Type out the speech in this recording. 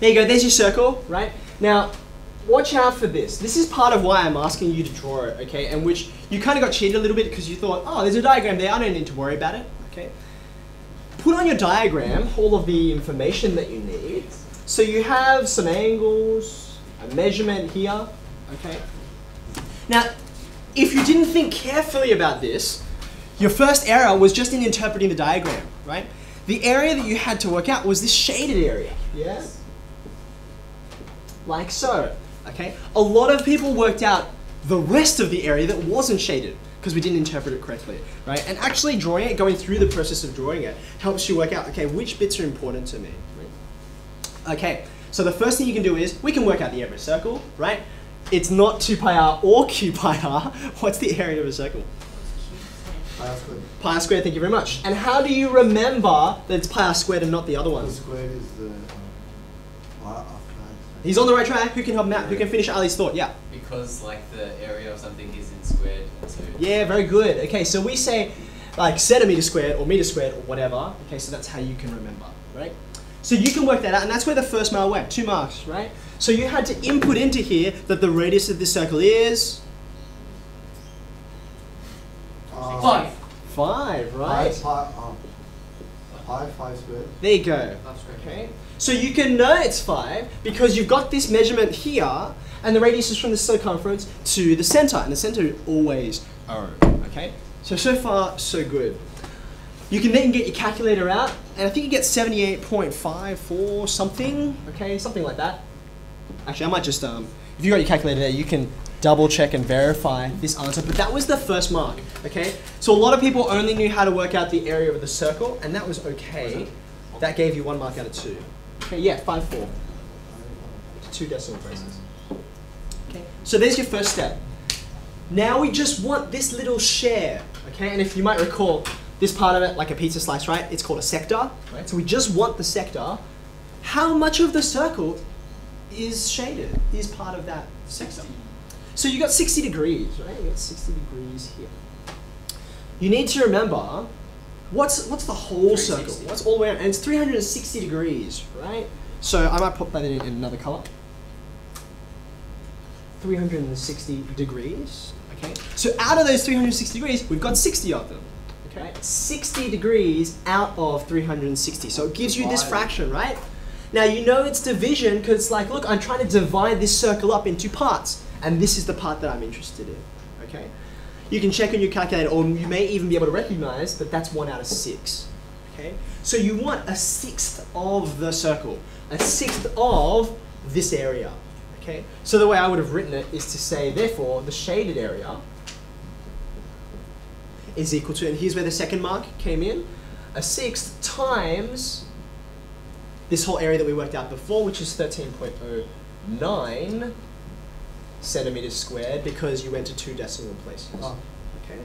there you go, there's your circle, right? Now, watch out for this. This is part of why I'm asking you to draw it, okay? And which you kind of got cheated a little bit because you thought, oh, there's a diagram there, I don't need to worry about it, okay? Put on your diagram all of the information that you need. So you have some angles, a measurement here, okay? Now, if you didn't think carefully about this, your first error was just in interpreting the diagram, right? The area that you had to work out was this shaded area, yeah? Like so, okay? A lot of people worked out the rest of the area that wasn't shaded because we didn't interpret it correctly, right? And actually drawing it, going through the process of drawing it, helps you work out, okay, which bits are important to me, right? Okay, so the first thing you can do is, we can work out the area of a circle, right? It's not 2 pi r or q pi r. What's the area of a circle? Pi r squared. Pi r squared, thank you very much. And how do you remember that it's pi r squared and not the other Pi ones? squared is the um, pi. He's on the right track. Who can help him out? Who can finish Ali's thought? Yeah. Because like the area of something is in squared, and so Yeah, very good. Okay, so we say like centimeter squared or meter squared or whatever. Okay, so that's how you can remember, right? So you can work that out, and that's where the first mile went, two marks, right? So you had to input into here that the radius of this circle is Uh, Five. five, Pi, right? pi, um, pi five squared. There you go. Okay. So you can know it's five because you've got this measurement here, and the radius is from the circumference to the center, and the center is always O. Okay. So so far so good. You can then get your calculator out, and I think you get seventy-eight point five four something. Okay, something like that. Actually, I might just um, if you got your calculator there, you can double check and verify this answer. But that was the first mark. Okay. So a lot of people only knew how to work out the area of the circle, and that was okay. That gave you one mark out of two. Okay, yeah, five four. Two decimal places. Okay, so there's your first step. Now we just want this little share. Okay, and if you might recall, this part of it, like a pizza slice, right? It's called a sector. Right. So we just want the sector. How much of the circle is shaded? Is part of that sector. So you got 60 degrees, right? You got 60 degrees here. You need to remember what's what's the whole circle? What's all the way around? And it's 360 degrees, right? So I might put that in, in another color. 360 degrees. Okay. So out of those 360 degrees, we've got 60 of them. Okay. 60 degrees out of 360. So it gives you this fraction, right? Now you know it's division because it's like, look, I'm trying to divide this circle up into parts, and this is the part that I'm interested in. Okay. You can check on your calculator, or you may even be able to recognize that that's one out of six. Okay. So you want a sixth of the circle, a sixth of this area. Okay. So the way I would have written it is to say, therefore, the shaded area is equal to, and here's where the second mark came in, a sixth times this whole area that we worked out before, which is 13.09 centimeters squared because you went to two decimal places. Oh. Okay.